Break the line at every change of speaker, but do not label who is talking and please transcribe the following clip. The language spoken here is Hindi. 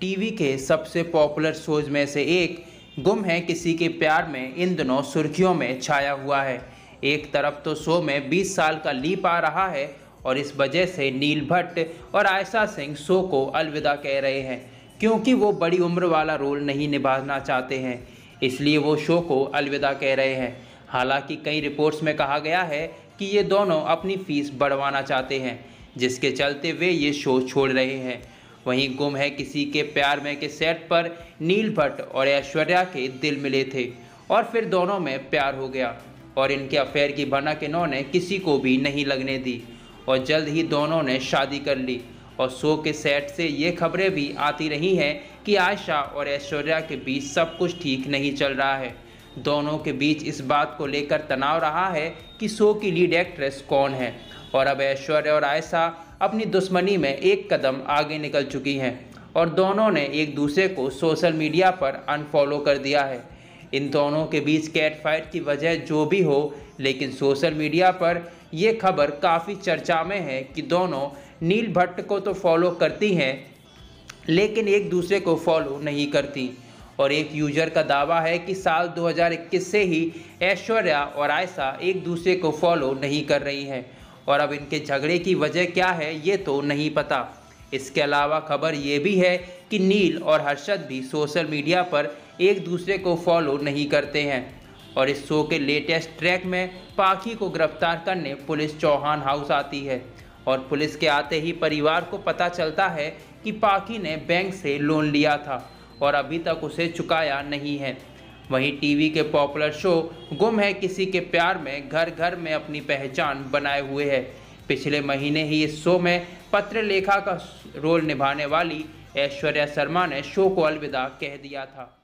टीवी के सबसे पॉपुलर शोज़ में से एक गुम है किसी के प्यार में इन दिनों सुर्खियों में छाया हुआ है। एक तरफ़ तो शो में 20 साल का लीप आ रहा है और इस वजह से नील भट्ट और आयशा सिंह शो को अलविदा कह रहे हैं, क्योंकि वो बड़ी उम्र वाला रोल नहीं निभाना चाहते हैं, इसलिए वो शो को अलविदा कह रहे हैं। हालाँकि कई रिपोर्ट्स में कहा गया है कि ये दोनों अपनी फ़ीस बढ़वाना चाहते हैं, जिसके चलते वे ये शो छोड़ रहे हैं। वहीं गुम है किसी के प्यार में के सेट पर नील भट्ट और ऐश्वर्या के दिल मिले थे और फिर दोनों में प्यार हो गया और इनके अफेयर की भनक इन्होंने किसी को भी नहीं लगने दी और जल्द ही दोनों ने शादी कर ली और शो के सेट से ये खबरें भी आती रही हैं कि आयशा और ऐश्वर्या के बीच सब कुछ ठीक नहीं चल रहा है। दोनों के बीच इस बात को लेकर तनाव रहा है कि शो की लीड एक्ट्रेस कौन है और अब ऐश्वर्या और आयशा अपनी दुश्मनी में एक कदम आगे निकल चुकी हैं और दोनों ने एक दूसरे को सोशल मीडिया पर अनफॉलो कर दिया है। इन दोनों के बीच कैट फाइट की वजह जो भी हो, लेकिन सोशल मीडिया पर यह खबर काफ़ी चर्चा में है कि दोनों नील भट्ट को तो फॉलो करती हैं, लेकिन एक दूसरे को फॉलो नहीं करती। और एक यूज़र का दावा है कि साल 2021 से ही ऐश्वर्या और आयशा एक दूसरे को फॉलो नहीं कर रही हैं। और अब इनके झगड़े की वजह क्या है, ये तो नहीं पता। इसके अलावा खबर ये भी है कि नील और हर्षद भी सोशल मीडिया पर एक दूसरे को फॉलो नहीं करते हैं। और इस शो के लेटेस्ट ट्रैक में पाखी को गिरफ़्तार करने पुलिस चौहान हाउस आती है। और पुलिस के आते ही परिवार को पता चलता है कि पाखी ने बैंक से लोन लिया था और अभी तक उसे चुकाया नहीं है। वहीं टीवी के पॉपुलर शो गुम है किसी के प्यार में घर घर में अपनी पहचान बनाए हुए है। पिछले महीने ही इस शो में पत्र लेखा का रोल निभाने वाली ऐश्वर्या शर्मा ने शो को अलविदा कह दिया था।